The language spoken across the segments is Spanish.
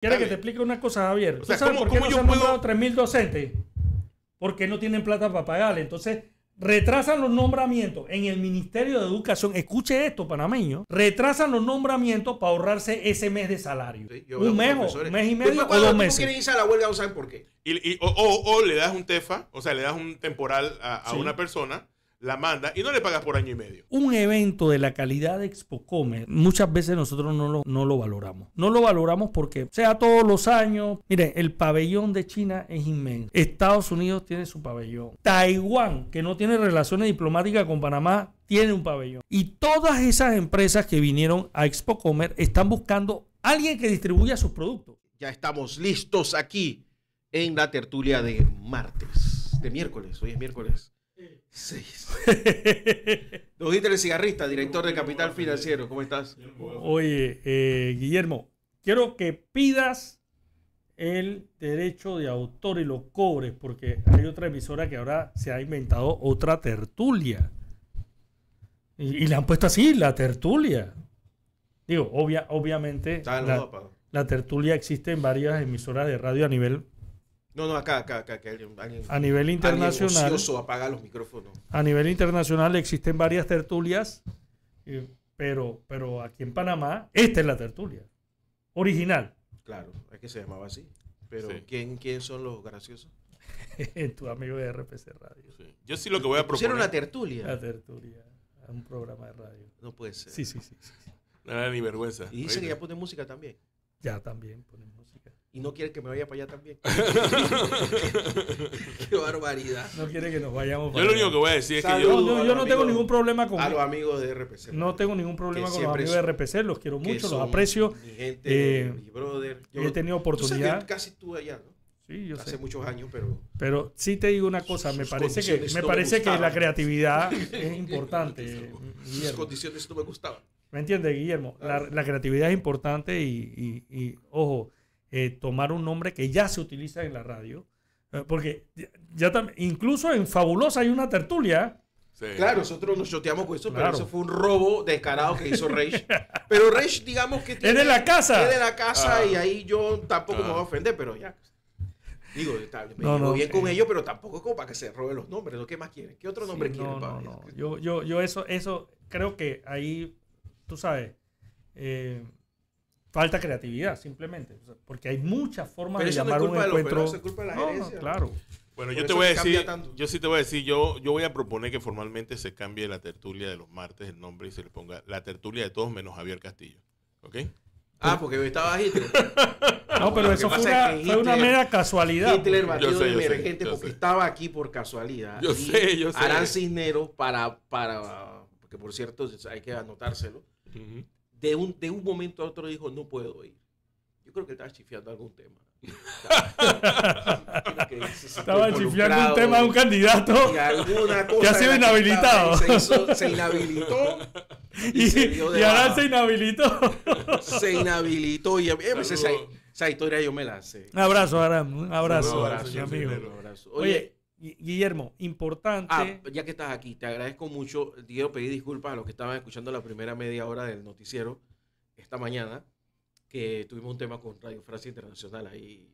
¿Quieres que te explique una cosa, Javier? O ¿Tú sea, sabes ¿cómo- por qué cómo no yo se han puedo- nombrado 3.000 docentes? Porque no tienen plata para pagarle. Entonces, retrasan los nombramientos en el Ministerio de Educación. Escuche esto, panameño. Retrasan los nombramientos para ahorrarse ese mes de salario. Sí, un mes, un mes y Después, medio o dos meses. quieren irse a la huelga, no saben por qué. Y, y- o, o- o le das un TEFA, o sea, le das un temporal a, a Sí. una persona, la manda y no le pagas por año y medio. Un evento de la calidad de Expocomer, muchas veces nosotros no lo, no lo valoramos. No lo valoramos porque, sea todos los años, miren, el pabellón de China es inmenso. Estados Unidos tiene su pabellón. Taiwán, que no tiene relaciones diplomáticas con Panamá, tiene un pabellón. Y todas esas empresas que vinieron a Expocomer están buscando alguien que distribuya sus productos. Ya estamos listos aquí en la tertulia de martes, de miércoles. Hoy es miércoles 6. Don Hitler, cigarrista, director de Capital Financiero. ¿Cómo estás? Oye, eh, Guillermo, quiero que pidas el derecho de autor y lo cobres, porque hay otra emisora que ahora se ha inventado otra tertulia. Y, y le han puesto así, la tertulia. Digo, obvia, obviamente, Está en los la, la tertulia existe en varias emisoras de radio a nivel, No, no, acá, acá, acá. Que alguien, alguien, a nivel internacional. ocioso apaga los micrófonos. A nivel internacional existen varias tertulias, eh, pero, pero aquí en Panamá, esta es la tertulia. Original. Claro, es que se llamaba así. Pero Sí. ¿quién, ¿quién son los graciosos? tu amigo de RPC Radio. Sí. Yo sí lo que voy a Pusieron la proponer. tertulia. La tertulia, un programa de radio. No puede ser. Sí, sí, sí. sí, era ni vergüenza. Y dice ¿oíste? que ya pone música también. Ya también ponen música. Y no quiere que me vaya para allá también. Qué barbaridad. No quiere que nos vayamos. Yo para lo allá. único que voy a decir es que yo. No, yo, yo no tengo ningún problema con. A los amigos de RPC. No tengo ningún problema con los amigos de RPC, los quiero mucho, los aprecio. Mi gente, Eh, mi brother. He tenido tú sabes que oportunidad. casi estuve allá, ¿no? Sí, yo Hace sé. muchos años, pero Pero sí te digo una cosa, me parece que me no me parece que la creatividad es importante. sus Guillermo. condiciones no me gustaban. ¿Me entiendes, Guillermo? La, creatividad es importante y, y- y, ojo, eh, tomar un nombre que ya se utiliza en la radio. eh, Porque ya, ya incluso en Fabulosa hay una tertulia. Sí. Claro, nosotros nos choteamos con eso, Claro. pero eso fue un robo descarado que hizo Rage. pero Rage, digamos que Es de la casa. Es de la casa Ah. y ahí yo tampoco Ah. me voy a ofender, pero ya. Digo, está- me No, llevo no, bien con eh. ellos, pero tampoco como para que se roben los nombres. ¿no? ¿Qué más quieren? ¿Qué otro nombre Sí, quieren? no, no. Yo, yo, yo eso, eso creo que ahí, tú sabes, eh, falta creatividad simplemente. O sea, Porque hay muchas formas Pero de eso no es llamar un culpa de los encuentro. eso es culpa de la No, claro. Bueno, Por yo te voy a que decir, tanto. yo sí te voy a decir, yo, yo voy a proponer que formalmente se cambie la tertulia de los martes el nombre y se le ponga la tertulia de todos menos Javier Castillo. ¿Ok? Ah, porque estaba Hitler. No, pero eso que fue una, es que fue una Hitler- mera casualidad. Hitler Yo sé, de yo sé, emergente yo porque sé. estaba aquí por casualidad. Yo Y sé, yo sé. Arán Cisneros, para, para, porque por cierto hay que anotárselo, Ujú. De un, de un momento a otro dijo, no puedo ir. Yo creo que estaba chifiando algún tema. Se Estaba chifiando un tema de un candidato y alguna cosa Que ha sido inhabilitado. Se, hizo- se inhabilitó y, se y Arán baja. se inhabilitó. se inhabilitó y eh, pues, esa, historia yo me la sé. Un abrazo, Arán. Un abrazo, mi abrazo, amigo. Un abrazo. Oye, Guillermo, importante. Ah, ya que estás aquí, te agradezco mucho. Quiero pedir disculpas a los que estaban escuchando la primera media hora del noticiero esta mañana, que tuvimos un tema con Radio Francia Internacional ahí,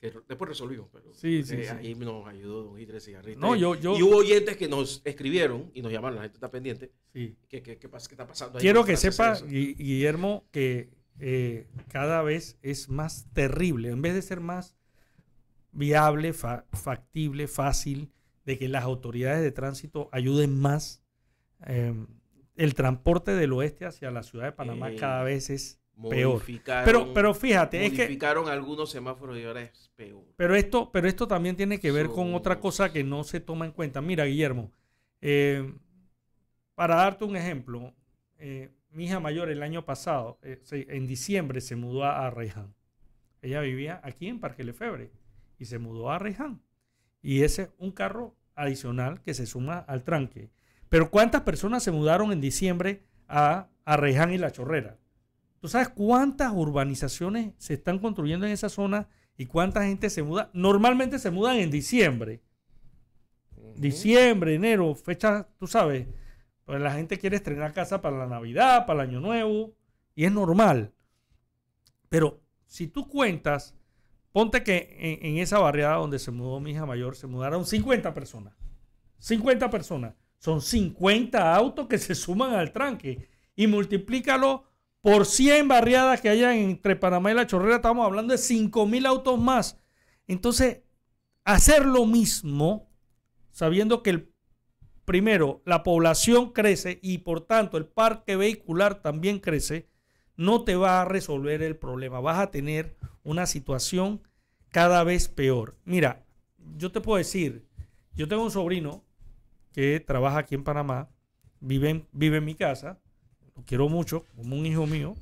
que después resolvimos, pero Sí, sí, eh, sí. ahí nos ayudó Don Hidre Cigarrita. no, yo, yo Y hubo oyentes que nos escribieron y nos llamaron, la gente está pendiente. sí. ¿Qué, qué, qué pasa, qué está pasando ahí quiero que sepa, Guillermo, que eh, cada vez es más terrible. En vez de ser más viable, fa- factible, fácil, de que las autoridades de tránsito ayuden más, eh, el transporte del oeste hacia la ciudad de Panamá Eh, cada vez es peor. Pero, pero fíjate, es que modificaron algunos semáforos y ahora es peor. Pero esto, pero esto también tiene que ver con otra cosa que no se toma en cuenta. Mira, Guillermo, eh, para darte un ejemplo, eh, mi hija mayor el año pasado, en diciembre, se mudó a Arreján. Ella vivía aquí en Parque Lefebre y se mudó a Arreján. Y ese es un carro adicional que se suma al tranque. Pero ¿cuántas personas se mudaron en diciembre a Arreján y La Chorrera? ¿Tú sabes cuántas urbanizaciones se están construyendo en esa zona y cuánta gente se muda? Normalmente se mudan en diciembre. Diciembre, enero, fecha, tú sabes. Pues la gente quiere estrenar casa para la Navidad, para el Año Nuevo, y es normal. Pero si tú cuentas, ponte que en, esa barriada donde se mudó mi hija mayor, se mudaron 50 personas. 50 personas. Son 50 autos que se suman al tranque. Y multiplícalo por 100 barriadas que haya entre Panamá y La Chorrera. Estamos hablando de 5 mil autos más. Entonces, hacer lo mismo, sabiendo que primero la población crece y por tanto el parque vehicular también crece, no te va a resolver el problema. Vas a tener una situación cada vez peor. Mira, yo te puedo decir, yo tengo un sobrino que trabaja aquí en Panamá, vive en, vive en mi casa, lo quiero mucho, como un hijo mío,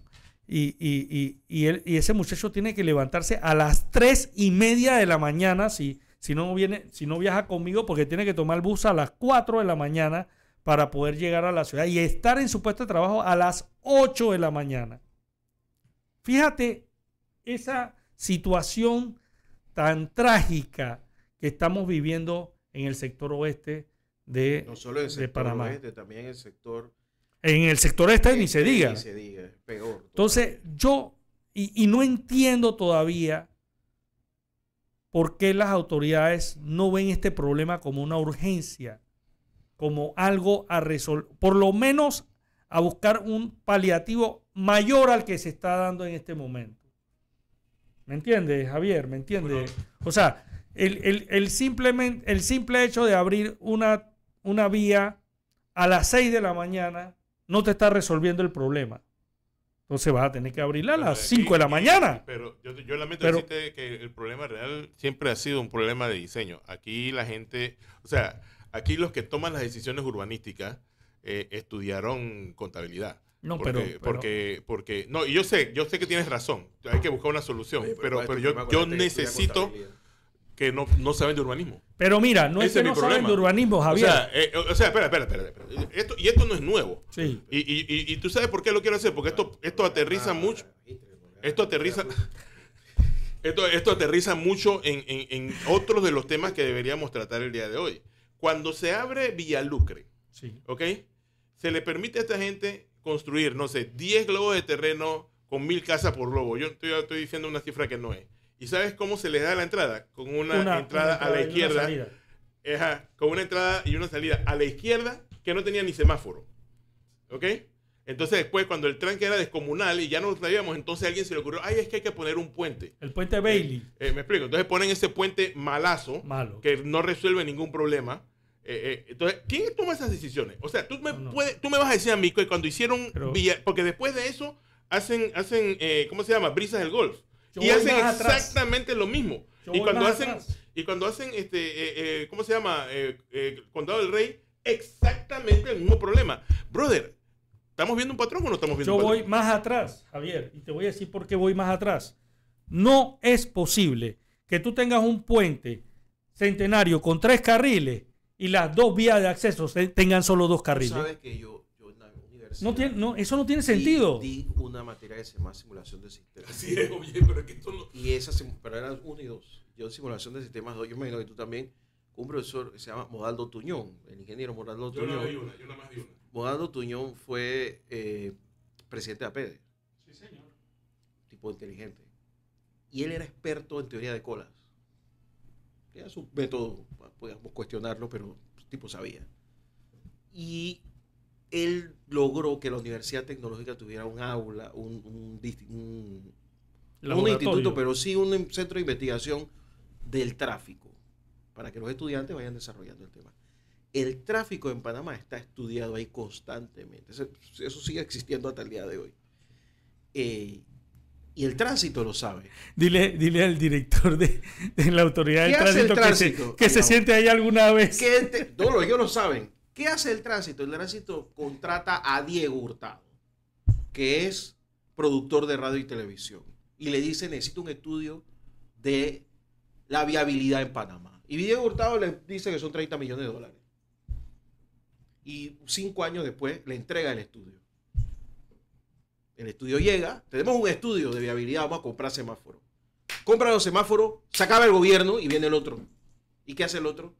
y, y, y, él, y ese muchacho tiene que levantarse a las tres y media de la mañana si, si, no viene, si no viaja conmigo, porque tiene que tomar el bus a las 4 de la mañana para poder llegar a la ciudad y estar en su puesto de trabajo a las 8 de la mañana. Fíjate esa situación tan trágica que estamos viviendo en el sector oeste de, No solo en el de sector Panamá. oeste, también en el sector En el sector este ni se este, diga. Ni se diga, es peor. Entonces, yo, y, y no entiendo todavía por qué las autoridades no ven este problema como una urgencia, como algo a resolver, por lo menos a buscar un paliativo mayor al que se está dando en este momento. ¿Me entiendes, Javier? ¿Me entiendes? O sea, el, el- el simplemente, el simple hecho de abrir una, una vía a las 6 de la mañana no te está resolviendo el problema. Entonces vas a tener que abrirla a las aquí- 5 de la mañana. Pero yo, yo lamento Pero- decirte que el problema real siempre ha sido un problema de diseño. Aquí la gente, o sea, aquí los que toman las decisiones urbanísticas eh, estudiaron contabilidad. No, porque, pero, pero- porque, porque, no, y yo sé, yo sé que tienes razón. Hay que buscar una solución. Oye, pero, ¿cuál es tu pero yo, problema con yo que estudia necesito que no, no saben de urbanismo. pero mira, no es que es no mi saben problema. de urbanismo, Javier. O sea, eh, o sea, espera, espera, espera. espera. Esto, y esto no es nuevo. sí. Y, y, y, y tú sabes por qué lo quiero hacer, porque esto, esto aterriza Ah, mucho. Esto aterriza. Esto, esto aterriza mucho en, en- en otros de los temas que deberíamos tratar el día de hoy. Cuando se abre Villalucre, sí. ¿ok? Se le permite a esta gente construir, no sé, 10 globos de terreno con mil casas por globo. Yo estoy, estoy diciendo una cifra que no es. ¿Y sabes cómo se les da la entrada? Con una, Una- entrada una a la izquierda. Ajá, con una entrada y una salida a la izquierda que no tenía ni semáforo. ¿Ok? Entonces después cuando el tranque era descomunal y ya no lo sabíamos, entonces a alguien se le ocurrió, ay, es que hay que poner un puente. El puente Bailey, Eh, me explico. Entonces ponen ese puente malazo malo. que no resuelve ningún problema. Eh, eh, entonces, ¿quién toma esas decisiones? O sea, tú me, No, no. puedes- tú me vas a decir a mí que cuando hicieron Pero- Villa- porque después de eso hacen, hacen eh, ¿cómo se llama? Brisas del golf. Yo y voy hacen atrás. exactamente lo mismo. Yo y voy cuando hacen, atrás. y cuando hacen este, ¿cómo se llama? Condado del Rey, exactamente el mismo problema. Brother, ¿estamos viendo un patrón o no estamos viendo Yo un voy patrón? más atrás, Javier, y te voy a decir por qué voy más atrás. No es posible que tú tengas un puente centenario con tres carriles y las dos vías de acceso tengan solo dos carriles. sabes que yo, yo en la universidad No tiene, no, eso no tiene di- sentido. Di, una materia que se llama simulación de sistemas. Así es, oye, pero es que esto no... Y esa, pero eran uno y dos. Yo en simulación de sistemas dos, yo me imagino que tú también, un profesor que se llama Modaldo Tuñón, el ingeniero Modaldo Yo no Tuñón. vi una, yo nada más vi una. Modaldo Tuñón fue eh, presidente de APEDE, Sí, señor. tipo inteligente. Y él era experto en teoría de colas. Era su método, podíamos cuestionarlo, pero el tipo sabía. Y él logró que la Universidad Tecnológica tuviera un aula, un, instituto, pero sí un centro de investigación del tráfico, para que los estudiantes vayan desarrollando el tema. El tráfico en Panamá está estudiado ahí constantemente. Eso, eso sigue existiendo hasta el día de hoy. Eh, y el tránsito lo sabe. Dile, dile al director de, de la autoridad del ¿Qué hace el tránsito, que se, que siente ahí alguna vez. ¿Qué te- todos ellos lo saben. ¿Qué hace el tránsito? El tránsito contrata a Diego Hurtado, que es productor de radio y televisión. Y le dice, necesito un estudio de la viabilidad en Panamá. Y Diego Hurtado le dice que son 30 millones de dólares. Y cinco años después le entrega el estudio. El estudio llega, tenemos un estudio de viabilidad, vamos a comprar semáforos. Compra los semáforos, se acaba el gobierno y viene el otro. ¿Y qué hace el otro?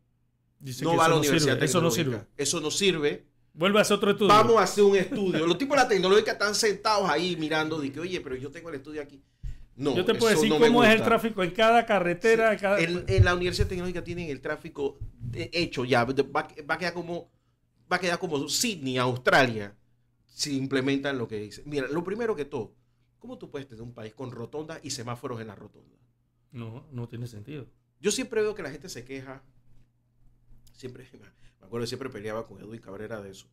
Dice no va a la universidad sirve, Eso no tecnológica. sirve. Eso no sirve. Vuelve a hacer otro estudio. Vamos a hacer un estudio. Los tipos de la tecnológica están sentados ahí mirando. De que, oye, pero yo tengo el estudio aquí. No, Yo te puedo decir no cómo es el tráfico en cada carretera. en cada- En, en la Universidad Tecnológica tienen el tráfico de- hecho ya. va a quedar como va a quedar como Sydney, Australia, si implementan lo que dice. Mira, lo primero que todo, ¿cómo tú puedes tener un país con rotondas y semáforos en la rotonda? No, no tiene sentido. Yo siempre veo que la gente se queja. Siempre, me acuerdo, siempre peleaba con Edwin Cabrera de eso.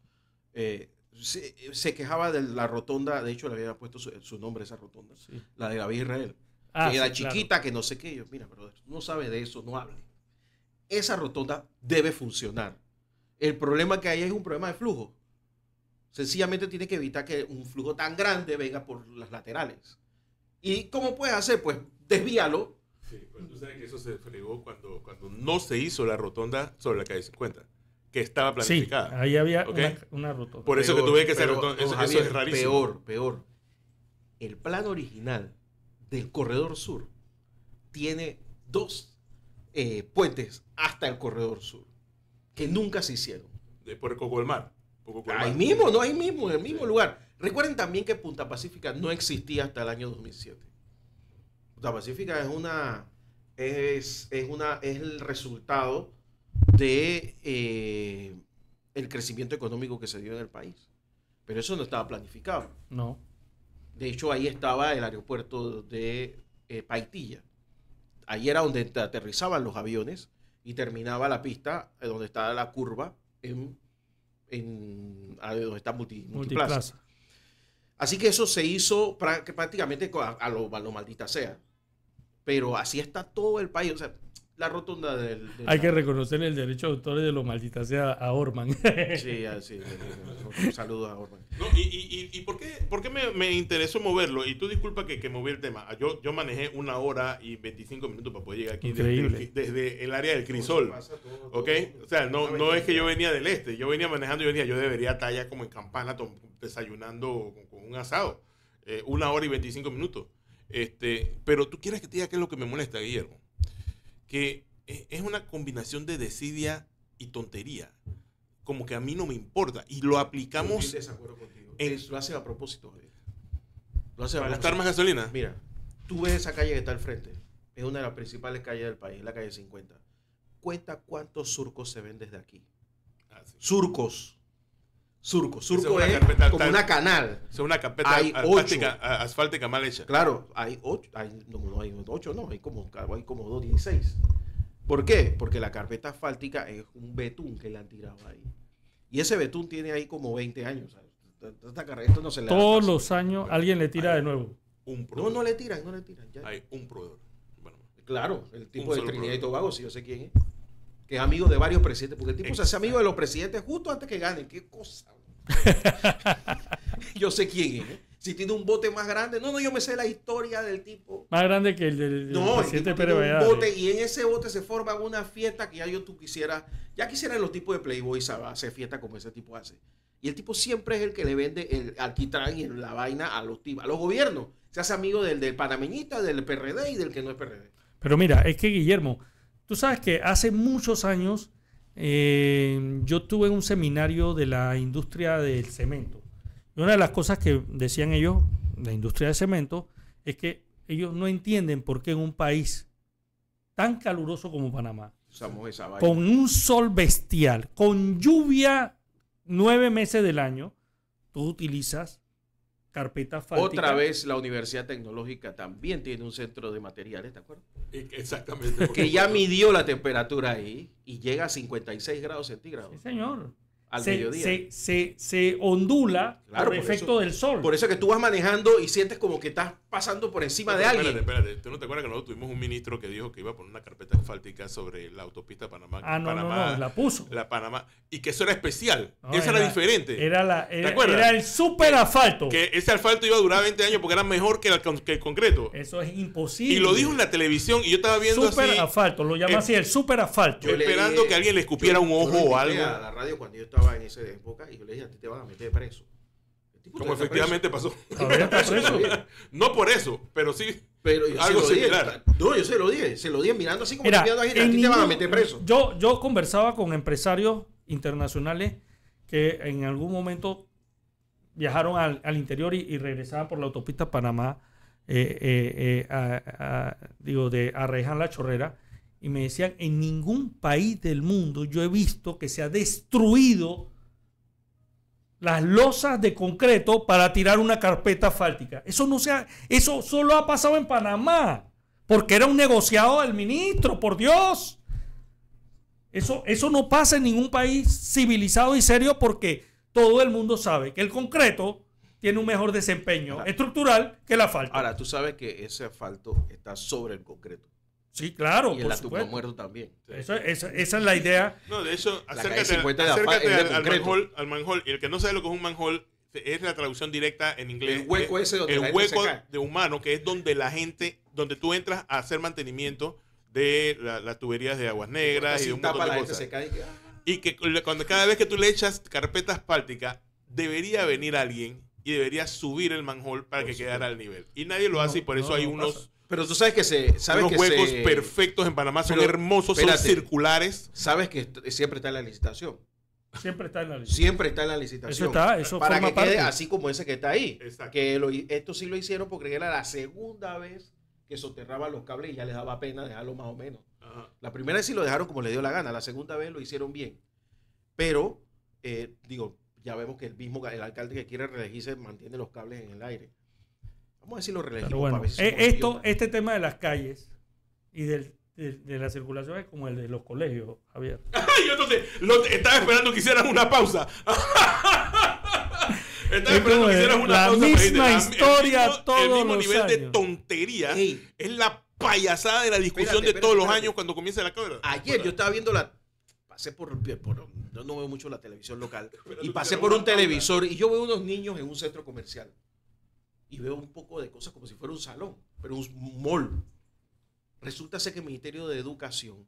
Eh, se, se quejaba de la rotonda, de hecho le había puesto su, su nombre a esa rotonda, Sí. la de la Vía Israel. Ah, que era sí, claro. chiquita, que no sé qué. Yo, mira, brother, no sabes de eso, no hable. Esa rotonda debe funcionar. El problema que hay es un problema de flujo. Sencillamente tiene que evitar que un flujo tan grande venga por las laterales. ¿Y cómo puedes hacer? Pues desvíalo. Sí, pero tú sabes que eso se fregó cuando, cuando no se hizo la rotonda sobre la calle 50, que estaba Sí, planificada. ahí había una, una rotonda. Por eso que Peor, tuve que hacer peor, rotonda. Eso, eso Javier, es rarísimo. Peor, peor. El plan original del corredor sur tiene dos eh, puentes hasta el corredor sur que nunca se hicieron. De, por Coco Ahí mismo, no ahí mismo, en el mismo Sí. lugar. Recuerden también que Punta Pacífica no existía hasta el año 2007. Punta Pacífica es una es, es una es el resultado de eh, el crecimiento económico que se dio en el país. Pero eso no estaba planificado. No. De hecho, ahí estaba el aeropuerto de eh, Paitilla. Ahí era donde te- aterrizaban los aviones y terminaba la pista eh, donde estaba la curva en, en ah, donde está multi, multiplaza. Multiplaza. Así que eso se hizo prácticamente a, a lo, a lo maldita sea. Pero así está todo el país. O sea, la rotonda del... de Hay la- que reconocer el derecho de autores de los malditas sea a Orman. Sí, ah, sí, sí, sí. Un saludo a Orban. No, y, y, y, y por qué, por qué me, me interesó moverlo? Y tú disculpa que, que moví el tema. Yo, yo manejé una hora y 25 minutos para poder llegar aquí desde, Increíble. desde el área del Crisol. ¿Ok? O sea, no, no es que yo venía del este. Yo venía manejando y venía, yo debería estar ya como en campana desayunando con, con un asado. Eh, una hora y 25 minutos. Este, pero tú quieres que te diga qué es lo que me molesta, Guillermo. Que eh, es una combinación de desidia y tontería. Como que a mí no me importa. Y lo aplicamos desacuerdo contigo. en- lo hace a propósito, Javier. Lo hace a para gastar más gasolina. Mira, tú ves esa calle que está al frente. Es una de las principales calles del país, la calle 50. Cuenta cuántos surcos se ven desde aquí. Ah, sí. Surcos. Surco una es, carpeta como tal- una canal. Es una carpeta Hay asfáltica, mal hecha. Claro, hay ocho, hay, no, no hay ocho, no, hay como, hay como dos, 16. ¿Por qué? Porque la carpeta asfáltica es un betún que le han tirado ahí. Y ese betún tiene ahí como 20 años. ¿sabes? Esta- esta carre- esto no se le da Todos los años alguien le tira de nuevo. Un No, proveedor. no le tiran, no le tiran. ya. Hay un proveedor. Bueno, Claro, el tipo de Trinidad y. Tobago, si yo sé quién es. Que es amigo de varios presidentes, porque el tipo se hace amigo de los presidentes justo antes que ganen. Qué cosa. yo sé quién es. ¿eh? Si tiene un bote más grande. No, no, yo me sé la historia del tipo. Más grande que el del No, el presidente tipo tiene un bote y en ese bote se forma una fiesta que ya yo tú quisiera. Ya quisieran los tipos de Playboy hacer fiesta como ese tipo hace. Y el tipo siempre es el que le vende el alquitrán y la vaina a los tipos, a los gobiernos. Se hace amigo del, del panameñita, del PRD y del que no es PRD. Pero mira, es que Guillermo, tú sabes que hace muchos años eh, yo tuve un seminario de la industria del cemento. Y una de las cosas que decían ellos, la industria del cemento, es que ellos no entienden por qué en un país tan caluroso como Panamá, con un sol bestial, con lluvia nueve meses del año, tú utilizas carpeta asfáltica. Otra vez la Universidad Tecnológica también tiene un centro de materiales, ¿te acuerdas? e- exactamente. Que ya midió la temperatura ahí y llega a 56 grados centígrados Sí, señor. al se, mediodía. se, se, se ondula Claro, por por efecto eso- del sol. Por eso que tú vas manejando y sientes como que estás pasando por encima de Espérate, alguien. Espérate, ¿Tú no te acuerdas que nosotros tuvimos un ministro que dijo que iba a poner una carpeta asfáltica sobre la autopista Panamá? ah, no, no, Panamá, no, la puso. la Panamá. Y que eso era especial. No, Eso era, diferente. Era, la, era, acuerdas? era el super asfalto. Que ese asfalto iba a durar 20 años porque era mejor que el, con- que el concreto. Eso es imposible. Y lo dijo en la televisión y yo estaba viendo super así. asfalto, lo llama eh, así, el super asfalto. yo- esperando que alguien le escupiera un ojo yo o algo. a la radio cuando yo estaba en esa época y yo le dije, a ti te van a meter preso. Como efectivamente pasó. Todavía está preso. no por eso, pero sí. Pero yo Algo se lo dije. similar. No, yo se lo dije. Se lo dije mirando así como Mira, mirando a gente. A te van a meter preso. Yo, yo conversaba con empresarios internacionales que en algún momento viajaron al, al interior y, y regresaban por la autopista Panamá eh, eh, digo, de Arreján La Chorrera, y me decían, en ningún país del mundo yo he visto que se ha destruido las losas de concreto para tirar una carpeta asfáltica. Eso no se eso solo ha pasado en Panamá, porque era un negociado del ministro, por Dios. Eso, eso no pasa en ningún país civilizado y serio porque todo el mundo sabe que el concreto tiene un mejor desempeño estructural que el asfalto. Ahora, tú sabes que ese asfalto está sobre el concreto. Sí, claro. Y el por muerto también. esa es la idea. No, de hecho, acércate, acércate al, al, manhole, al manhole. Y el que no sabe lo que es un manhole, es la traducción directa en inglés. El hueco ese donde El hueco de humano, que es donde la gente, donde tú entras a hacer mantenimiento de las tuberías de aguas negras y de un montón de cosas. Y que cuando cada vez que tú le echas carpeta asfáltica, debería venir alguien y debería subir el manhole para que quedara al nivel. Y nadie lo hace y por eso hay unos pero tú sabes que se. Sabes unos huecos perfectos en Panamá, son hermosos, son circulares. Sabes que siempre está en la licitación. Siempre está en la licitación. Siempre está en la licitación. Eso está, eso Para que quede así como ese que está ahí. Que esto sí lo hicieron porque era la segunda vez que soterraban los cables y ya les daba pena dejarlo más o menos. La primera vez sí lo dejaron como les dio la gana, la segunda vez lo hicieron bien. Pero, eh, digo, ya vemos que el mismo el alcalde que quiere reelegirse mantiene los cables en el aire. Vamos a decirlo bueno, eh, esto, este tema de las calles y del, de, la circulación es como el de los colegios, Javier. Yo entonces estaba esperando que hicieran una pausa. estaba esperando que hicieran una la Misma historia todos El mismo nivel de tontería es la payasada de la discusión de todos los años cuando comienza la cámara. Ayer yo estaba viendo la pasé por, por, yo no veo mucho la televisión local y pasé por un televisor y yo veo unos niños en un centro comercial y veo un poco de cosas como si fuera un salón, pero un mall. Resulta ser que el Ministerio de Educación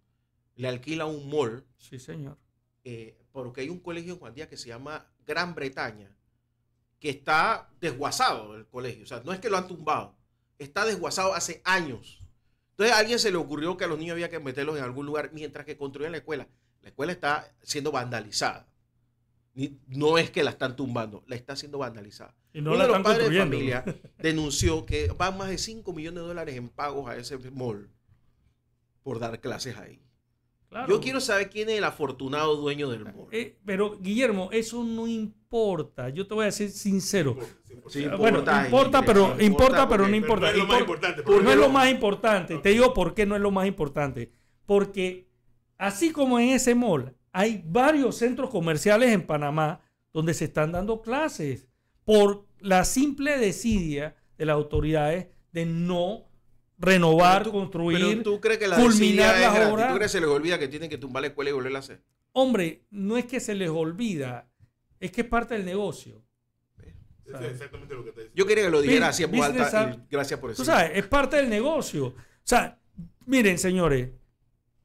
le alquila un mall. Sí, señor. Eh, porque hay un colegio en Juan Díaz que se llama Gran Bretaña, que está desguazado el colegio. O sea, no es que lo han tumbado, está desguazado hace años. Entonces a alguien se le ocurrió que a los niños había que meterlos en algún lugar mientras que construían la escuela. La escuela está siendo vandalizada. No es que la están tumbando, la está siendo vandalizada. Y no Uno de los padres de familia denunció que van más de 5 millones de dólares en pagos a ese mall por dar clases ahí. Yo quiero saber quién es el afortunado dueño del mall. Eh, pero, Guillermo, eso no importa. Yo te voy a decir sincero. Sí, bueno, importa, pero, importa, pero no importa. no es lo más importante. No es lo más importante. Te digo por qué no es lo más importante. Porque así como en ese mall hay varios centros comerciales en Panamá donde se están dando clases por la simple desidia de las autoridades de no renovar, construir, pero tú crees que la culminar las obras. ¿Tú crees que se les olvida que tienen que tumbar la escuela y volverla a hacer? Hombre, no es que se les olvida, es que es parte del negocio. Es exactamente lo que te Yo quería que lo dijera así en voz alta gracias por eso. Tú sabes, es parte del negocio. O sea, miren, señores,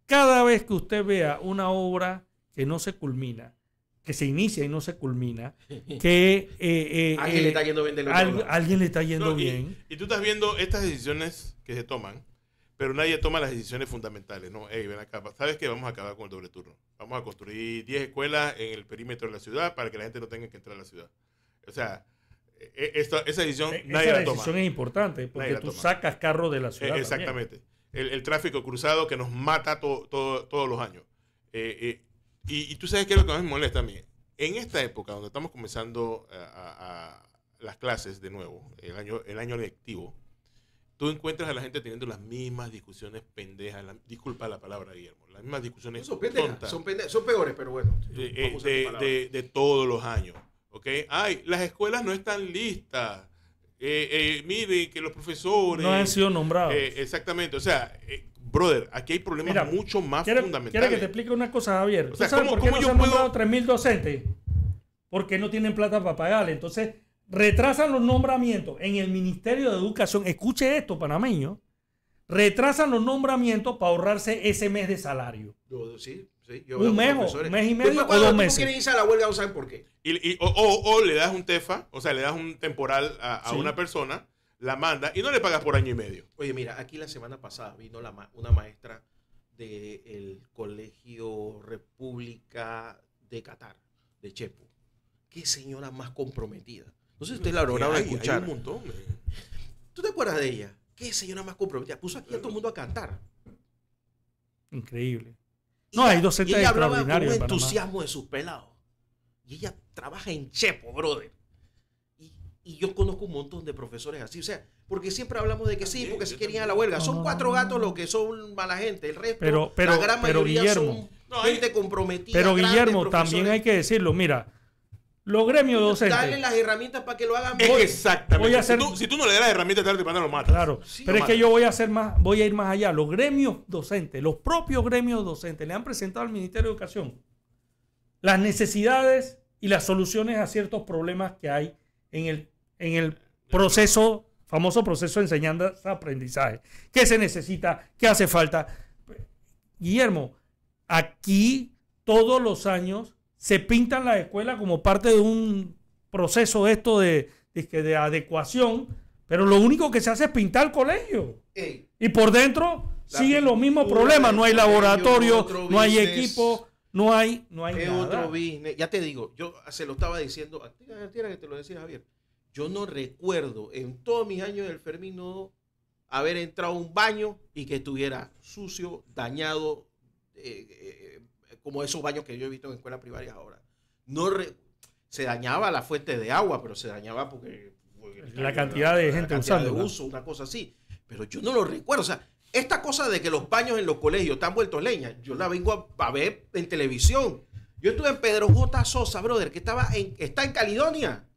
cada vez que usted vea una obra que no se culmina, que se inicia y no se culmina, que eh, eh, alguien le está yendo bien de alguien le está yendo bien. Y, tú estás viendo estas decisiones que se toman, pero nadie toma las decisiones fundamentales. No, ven acá, ¿sabes qué? Vamos a acabar con el doble turno. Vamos a construir 10 escuelas en el perímetro de la ciudad para que la gente no tenga que entrar a la ciudad. O sea, e, e, esa decisión e, nadie la toma. Esa decisión es importante porque tú sacas carro de la ciudad. exactamente. El, tráfico cruzado que nos mata todos los años. Eh, y, tú sabes qué es lo que más me molesta a mí. En esta época, donde estamos comenzando a, las clases de nuevo, el año, el año lectivo, tú encuentras a la gente teniendo las mismas discusiones pendejas, disculpa la palabra, Guillermo, las mismas discusiones son tontas. Son, son, peores, pero bueno. De, de, todos los años. ¿Ok? Ay, las escuelas no están listas. Eh, eh, mire que los profesores... No han sido nombrados. Eh, exactamente. O sea, eh, brother, aquí hay problemas mucho más fundamentales. ¿Quieres que te explique una cosa, Javier? O sabes por qué no se han nombrado 3.000 docentes? Porque no tienen plata para pagarle. Entonces, retrasan los nombramientos en el Ministerio de Educación. Escuche esto, panameño. Retrasan los nombramientos para ahorrarse ese mes de salario. sí, sí. un mes, un mes y medio o dos meses. quieren irse a la huelga, no saben por qué. Y, o, le das un TEFA, o sea, le das un temporal a, una persona la manda y no le pagas por año y medio. Oye, mira, aquí la semana pasada vino la, una maestra del Colegio República de Qatar, de Chepo. Qué señora más comprometida. No sé si usted la lograron escuchar. un montón. ¿Tú te acuerdas de ella? Qué señora más comprometida. Puso aquí a todo el mundo a cantar. Increíble. Y No, hay docentes y ella hablaba con extraordinarios un entusiasmo de sus pelados. Y ella trabaja en Chepo, brother. Y, yo conozco un montón de profesores así. O sea, porque siempre hablamos de que sí, porque se yo querían a la huelga. Son cuatro no, no, gatos no. los que son mala gente. El resto, Pero- pero- la gran pero, mayoría Guillermo, son gente comprometida. Pero Guillermo, también hay que decirlo, mira, los gremios Dale docentes, las herramientas para que lo hagan bien. exactamente. voy a hacer- si, tú, si tú no le das las herramientas tarde temprano lo matas. claro, Sí, pero es que yo voy a hacer más, voy a ir más allá. Los gremios docentes, los propios gremios docentes le han presentado al Ministerio de Educación las necesidades y las soluciones a ciertos problemas que hay en el, en el proceso, famoso proceso de enseñanza-aprendizaje. ¿Qué se necesita? ¿Qué hace falta? Guillermo, aquí todos los años se pintan las escuelas como parte de un proceso esto de, de, adecuación, pero lo único que se hace es pintar el colegio. Ey, Y por dentro siguen los mismos problemas. No hay laboratorio, no hay equipo, no hay, no hay nada. otro business. Ya te digo, yo se lo estaba diciendo. a ti, a ti era que te lo decía Javier. Yo no recuerdo en todos mis años del Fermín Nodo haber entrado a un baño y que estuviera sucio, dañado, eh, eh, como esos baños que yo he visto en escuelas primarias ahora. No re- se dañaba la fuente de agua, pero se dañaba porque, porque La cantidad de la gente cantidad de uso, una cosa así. Pero yo no lo recuerdo. O sea, esta cosa de que los baños en los colegios están vueltos leña, yo la vengo a, a ver en televisión. Yo estuve en Pedro J. Sosa, brother, que estaba en, está en Caledonia.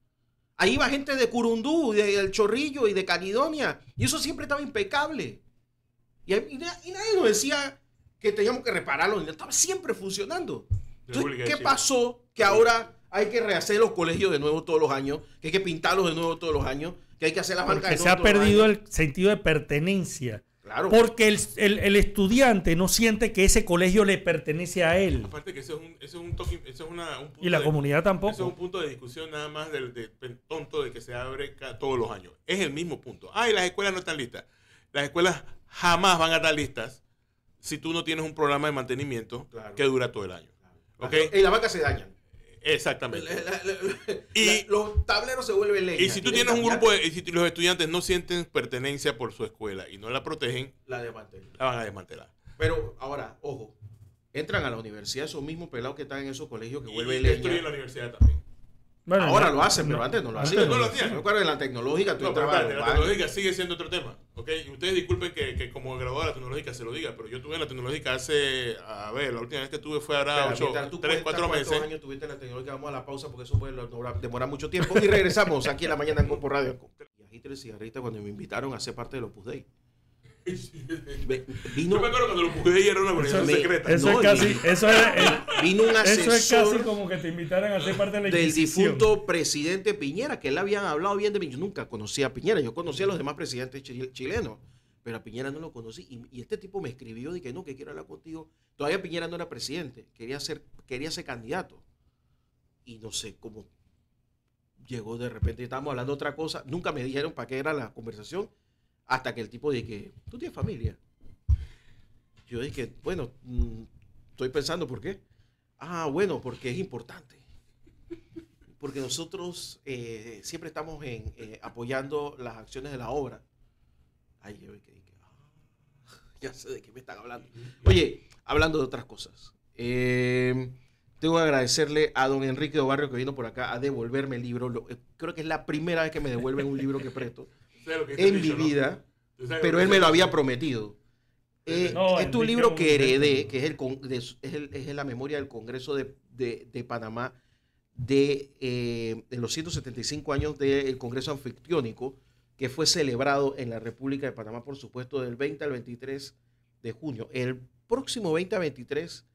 Ahí iba gente de Curundú, de El Chorrillo y de Caledonia. Y eso siempre estaba impecable. Y, y na- y nadie nos decía que teníamos que repararlo. Estaba siempre funcionando. Entonces, ¿qué pasó? Que ahora hay que rehacer los colegios de nuevo todos los años, que hay que pintarlos de nuevo todos los años, que hay que hacer las bancas Porque de se nuevo ha todos los perdido años. el sentido de pertenencia. Claro. Porque el, el- el estudiante no siente que ese colegio le pertenece a él. Aparte que ese es un, ese es un toque, ese es una, un punto Y la de- comunidad Ese es un tampoco. punto de discusión nada más del, de- tonto de que se abre todos los años. Es el mismo punto. Ay, las escuelas no están listas. Las escuelas jamás van a estar listas si tú no tienes un programa de mantenimiento Claro. que dura todo el año. ¿Ok? Y las bancas se dañan. Exactamente. La- la- la- Y- los tableros se vuelven leña. Y si tú tienes un grupo de, y si los estudiantes no sienten pertenencia por su escuela y no la protegen, La de mantener. la van a desmantelar. Pero ahora, ojo, entran a la universidad esos mismos pelados que están en esos colegios que Y vuelven destruyen la leña. universidad también. Bueno, Ahora no- lo hacen, pero no- antes no lo antes hacían. no lo hacían. Yo recuerdo en la tecnológica tú No, pero entrabas a espérate, los la tecnológica sigue siendo otro tema. ¿ok? Y ustedes disculpen que, que como graduado de la tecnológica se lo diga, pero yo estuve en la tecnológica hace, a ver, la última vez que tuve fue ahora Espera, ocho, mientras tú tres, cuentas cuatro cuántos meses. años tuviste en la tecnológica, vamos a la pausa porque eso puede demorar, demorar mucho tiempo. Y regresamos aquí en la mañana en Compo Radio. Y el cigarrita cuando me invitaron a ser parte de los Opus Dei. Vino, Yo me acuerdo cuando lo era una organización me- secreta. Eso No, es casi, eso es, vino un eso es casi como que te invitaran a ser parte de la del difunto presidente Piñera, que él habían hablado bien de mí. Yo nunca conocía a Piñera, yo conocía a los demás presidentes chil- chilenos, pero a Piñera no lo conocí. Y, y este tipo me escribió, dije, no, que quiero hablar contigo. Todavía Piñera no era presidente, quería ser, quería ser candidato. Y no sé cómo llegó de repente, estábamos hablando de otra cosa, nunca me dijeron para qué era la conversación, hasta que el tipo dije, ¿tú tienes familia? Yo dije, bueno, mm, estoy pensando, ¿por qué? Ah, bueno, porque es importante porque nosotros eh, siempre estamos en, eh, apoyando las acciones de la obra. Ay, yo dije, ah, ya sé de qué me están hablando. Oye, hablando de otras cosas, eh, tengo que agradecerle a don Enrique Obarrio que vino por acá a devolverme el libro. Eh, creo que es la primera vez que me devuelven un libro que presto ¿Sabes lo que dice en mi dicho, vida, ¿Tú sabes pero él me lo había prometido. Eh, No, este es un Enrique libro que heredé, que es, el, es, el- es la memoria del Congreso de, de- de Panamá de, eh, de los 175 años del Congreso Anfictiónico, que fue celebrado en la República de Panamá, por supuesto, del 20 al 23 de junio. El próximo 20 al 23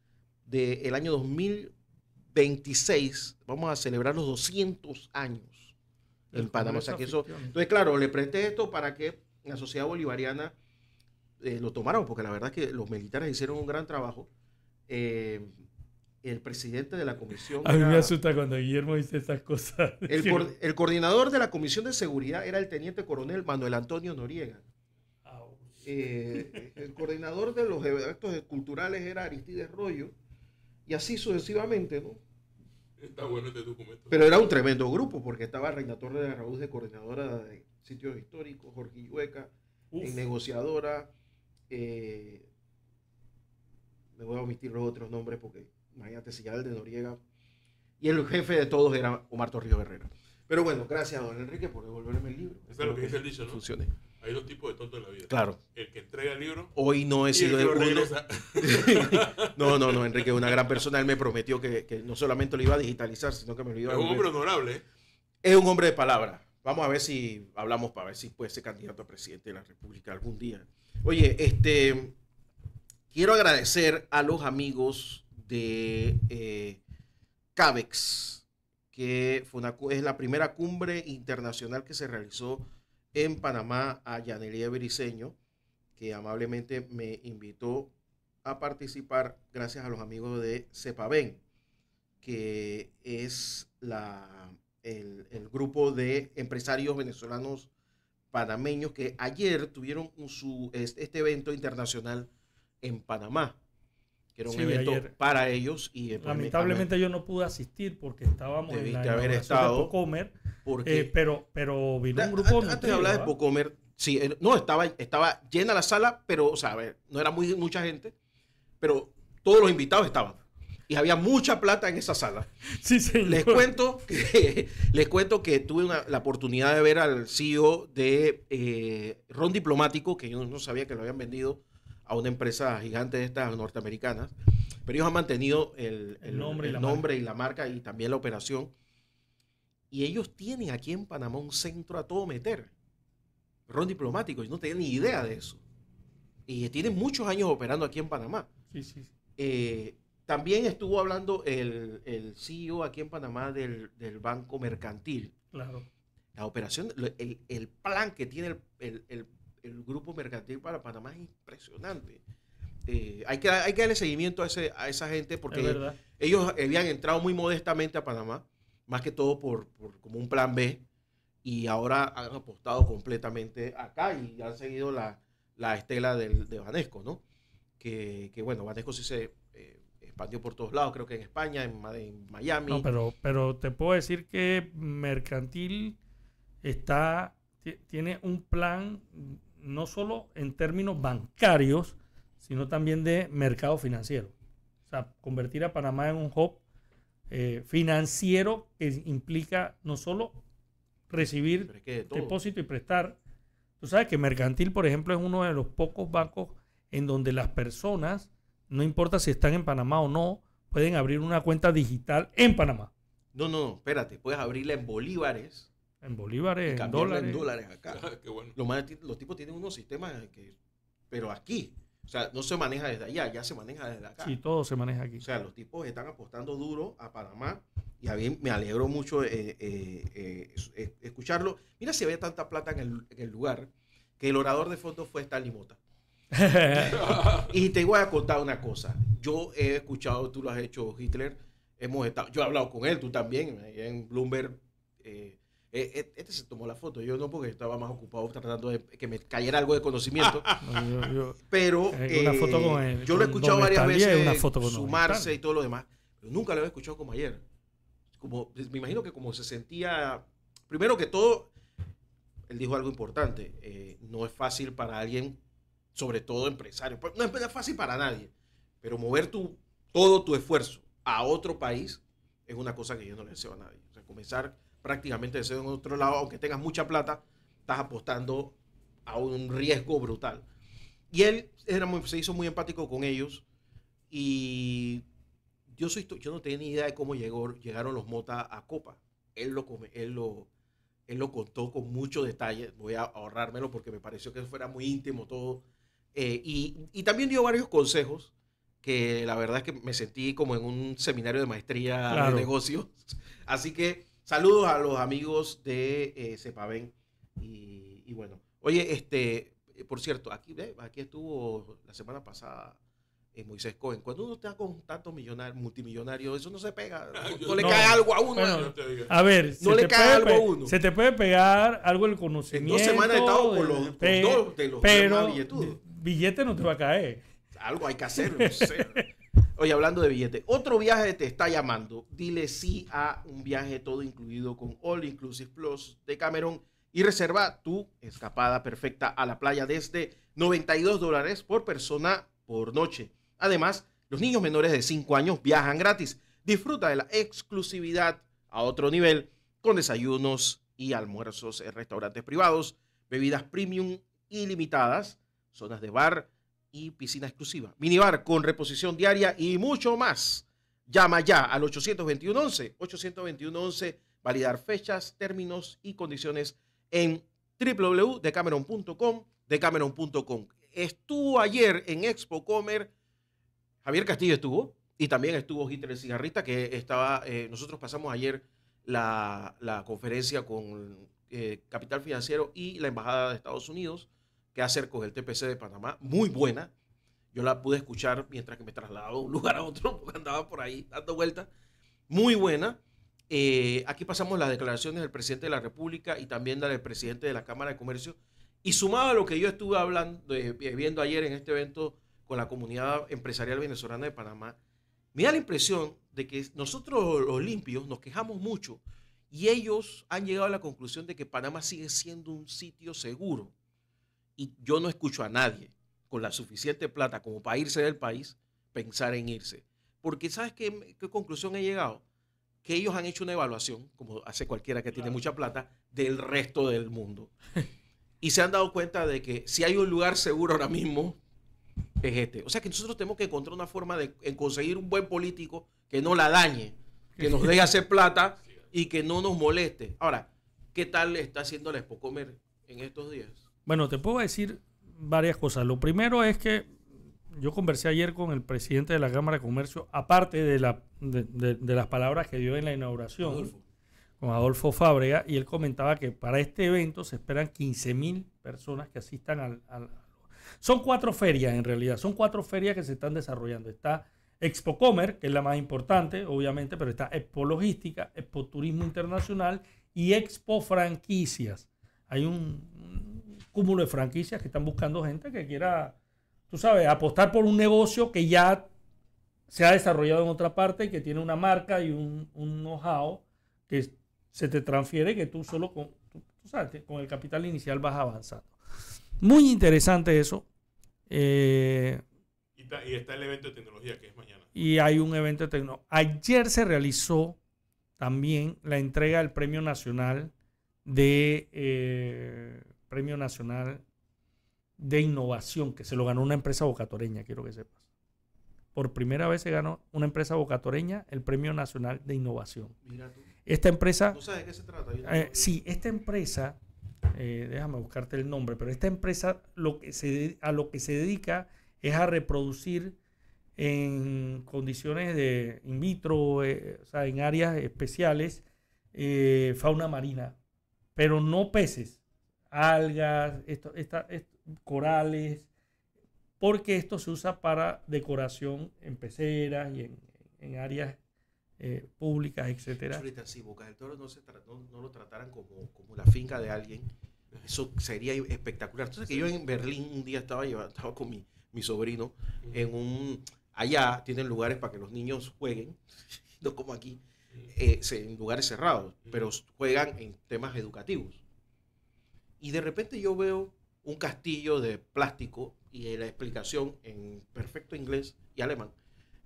del año 2026 vamos a celebrar los 200 años en Panamá. O sea que eso, entonces, claro, le presté esto para que la sociedad bolivariana eh, lo tomaron, porque la verdad es que los militares hicieron un gran trabajo. Eh, el presidente de la comisión. A mí me asusta cuando Guillermo dice estas cosas. el, cor- el coordinador de la comisión de seguridad era el teniente coronel Manuel Antonio Noriega. Eh, el coordinador de los actos culturales era Aristides Rollo. Y así sucesivamente, ¿no? Está bueno este documento. Pero era un tremendo grupo, porque estaba Reina Torre de Araúz de coordinadora de, sitios históricos, Jorge Yueca, en negociadora. Eh, me voy a omitir los otros nombres porque imagínate si ya el de Noriega. Y el jefe de todos era Omar Torrijos Herrera. Pero bueno, gracias a don Enrique por devolverme el libro. Eso es lo que dice el dicho, ¿no? Funcione. Hay dos tipos de tontos en la vida. Claro. El que entrega el libro. Hoy no he sido lo uno. No, no, no, Enrique es una gran persona. Él me prometió que, que no solamente lo iba a digitalizar, sino que me lo iba a Es un hombre honorable. ¿eh? Es un hombre de palabra. Vamos a ver si hablamos para ver si puede ser candidato a presidente de la República algún día. Oye, este quiero agradecer a los amigos de eh, CABEX, que fue una, es la primera cumbre internacional que se realizó en Panamá a Yanelia Bericeño, que amablemente me invitó a participar gracias a los amigos de CEPAVEN, que es la, el, el grupo de empresarios venezolanos panameños que ayer tuvieron su, es- este evento internacional en Panamá, que era un Sí, evento ayer. para ellos. Y pues, me- Lamentablemente yo no pude asistir porque estábamos en la haber inauguración estado, de Pocomer, porque eh, pero, pero vino Da- un grupo an- antes de hablar de nutrido, ¿ah? Pocomer, sí, eh, no, estaba, estaba llena la sala, pero, o sea, a ver, no era muy, mucha gente, pero todos los invitados estaban. Y había mucha plata en esa sala. Sí, señor. Les cuento que, les cuento que tuve una- la oportunidad de ver al CEO de eh, Ron Diplomático, que yo no sabía que lo habían vendido a una empresa gigante de estas norteamericanas, pero ellos han mantenido el, el- El nombre y el la nombre y la marca y también la operación. Y ellos tienen aquí en Panamá un centro a todo meter. Ron Diplomático, yo no tenía ni idea de eso. Y tienen muchos años operando aquí en Panamá. Sí, sí. Eh, también estuvo hablando el, el CEO aquí en Panamá del, del Banco Mercantil. Claro. La operación, el, el plan que tiene el, el- Grupo Mercantil para Panamá es impresionante. Eh, hay, que, hay que darle seguimiento a, ese, a esa gente porque ellos habían entrado muy modestamente a Panamá, más que todo por, por como un plan B, y ahora han apostado completamente acá y han seguido la, la estela del, de Banesco, ¿no? Que, que, bueno, Banesco sí se eh, expandió por todos lados, creo que en España, en, en Miami. No, pero, pero te puedo decir que Mercantil está, ti- tiene un plan no solo en términos bancarios, sino también de mercado financiero. O sea, convertir a Panamá en un hub eh, financiero que implica no solo recibir Pero es que de todo. depósito y prestar. Tú sabes que Mercantil, por ejemplo, es uno de los pocos bancos en donde las personas, no importa si están en Panamá o no, pueden abrir una cuenta digital en Panamá. No, no, no, espérate, puedes abrirla en bolívares En bolívares, en cambiarla dólares. en dólares acá. Ah, Qué bueno. Los, más- los tipos tienen unos sistemas que, pero aquí, o sea, no se maneja desde allá, ya se maneja desde acá. Sí, todo se maneja aquí. O sea, los tipos están apostando duro a Panamá y a mí me alegró mucho eh, eh, eh, es- escucharlo. Mira si había tanta plata en el, en el lugar que el orador de fondo fue Stanley Mota. Y te voy a contar una cosa. Yo he escuchado, tú lo has hecho, Hitler. Hemos estado, yo he hablado con él, tú también, en Bloomberg. eh, eh, eh, este se tomó la foto, yo no, porque estaba más ocupado tratando de que me cayera algo de conocimiento. No, yo- yo- Pero una foto con él, yo lo he escuchado varias veces una foto con Don sumarse y todo lo demás, pero nunca lo había escuchado como ayer. Como, me imagino que como se sentía, primero que todo, él dijo algo importante, eh, no es fácil para alguien, sobre todo empresario, pues, no es fácil para nadie, pero mover tu, todo tu esfuerzo a otro país es una cosa que yo no le deseo a nadie. O sea, comenzar prácticamente de cero en otro lado, aunque tengas mucha plata, estás apostando a un riesgo brutal. Y él era muy- se hizo muy empático con ellos y yo, soy, yo no tenía ni idea de cómo llegó, llegaron los Mota a Copa. Él lo, él, lo, él lo contó con mucho detalle. Voy a ahorrármelo porque me pareció que fuera muy íntimo todo. Eh, y, y también dio varios consejos que la verdad es que me sentí como en un seminario de maestría Claro. de negocios. Así que saludos a los amigos de eh, Cepaven. Y, y bueno, oye, este, eh, por cierto, aquí, ve, aquí estuvo la semana pasada eh, Moisés Cohen. Cuando uno está con tantos millonarios, multimillonarios, eso no se pega. No, le No. cae algo a uno. Bueno. A ver, No le cae algo a uno. Se te puede pegar algo el en conocimiento. dos semanas he estado con los, con dos de los pero más billetudos. billete no te va a caer. Algo hay que hacer, no sé. Oye, hablando de billete, otro viaje te está llamando. Dile sí a un viaje todo incluido con All Inclusive Plus de Cameron y reserva tu escapada perfecta a la playa desde 92 dólares por persona por noche. Además, los niños menores de 5 años viajan gratis. Disfruta de la exclusividad a otro nivel con desayunos y almuerzos en restaurantes privados, bebidas premium ilimitadas, zonas de bar y piscina exclusiva, minibar con reposición diaria y mucho más. Llama ya al 821 11 821 11 validar fechas, términos y condiciones en www.decameron.com, decameron.com. Estuvo ayer en Expo Comer, Javier Castillo estuvo, y también estuvo Hitler el cigarrista, que estaba, eh, nosotros pasamos ayer la, conferencia con eh, Capital Financiero y la Embajada de Estados Unidos, que hacer con el TPC de Panamá, muy buena. Yo la pude escuchar mientras que me trasladaba de un lugar a otro, porque andaba por ahí dando vueltas. Muy buena. Eh, aquí pasamos las declaraciones del presidente de la República y también del presidente de la Cámara de Comercio. Y sumado a lo que yo estuve hablando, eh, viendo ayer en este evento con la comunidad empresarial venezolana de Panamá, me da la impresión de que nosotros los limpios nos quejamos mucho y ellos han llegado a la conclusión de que Panamá sigue siendo un sitio seguro. Y yo no escucho a nadie con la suficiente plata como para irse del país pensar en irse. Porque ¿sabes qué, qué conclusión he llegado? que ellos han hecho una evaluación, como hace cualquiera que tiene mucha plata, del resto del mundo. y se han dado cuenta de que si hay un lugar seguro ahora mismo, es este. O sea que nosotros tenemos que encontrar una forma de conseguir un buen político que no la dañe, que nos deje hacer plata y que no nos moleste. Ahora, ¿qué tal está haciendo la Expocomer en estos días? Bueno, te puedo decir varias cosas. Lo primero es que yo conversé ayer con el presidente de la Cámara de Comercio, aparte de, la, de, las palabras que dio en la inauguración, con Adolfo Fábrega, y él comentaba que para este evento se esperan 15 mil personas que asistan al, Son cuatro ferias en realidad, son cuatro ferias que se están desarrollando. Está Expo Comer, que es la más importante, obviamente, pero está Expo Logística, Expo Turismo Internacional y Expo Franquicias. Hay un cúmulo de franquicias que están buscando gente que quiera tú sabes, apostar por un negocio que ya se ha desarrollado en otra parte, que tiene una marca y un, un know-how que se te transfiere que tú solo con, con el capital inicial vas avanzando. Muy interesante eso. Eh, y, está, el evento de tecnología que es mañana. Y hay un evento de tecnología. Ayer se realizó también la entrega del Premio Nacional de eh, Premio Nacional de innovación que se lo ganó una empresa bocatoreña, quiero que sepas. Por primera vez se ganó una empresa bocatoreña el Premio Nacional de Innovación. Esta empresa... ¿No sabes de qué se trata? Eh, sí, esta empresa, eh, déjame buscarte el nombre, pero esta empresa lo que se, a lo que se dedica es a reproducir en condiciones de in vitro, eh, o sea, en áreas especiales, fauna marina, pero no peces, algas, esto, esta, corales, porque esto se usa para decoración en peceras y en, áreas eh, públicas, etcétera. si Boca del Toro no, se no, lo trataran como, como, la finca de alguien, eso sería espectacular. Entonces que yo en Berlín un día estaba, estaba con mi, mi sobrino en un... Allá tienen lugares para que los niños jueguen, no como aquí, eh, en lugares cerrados, pero juegan en temas educativos. Y de repente yo veo un castillo de plástico y la explicación en perfecto inglés y alemán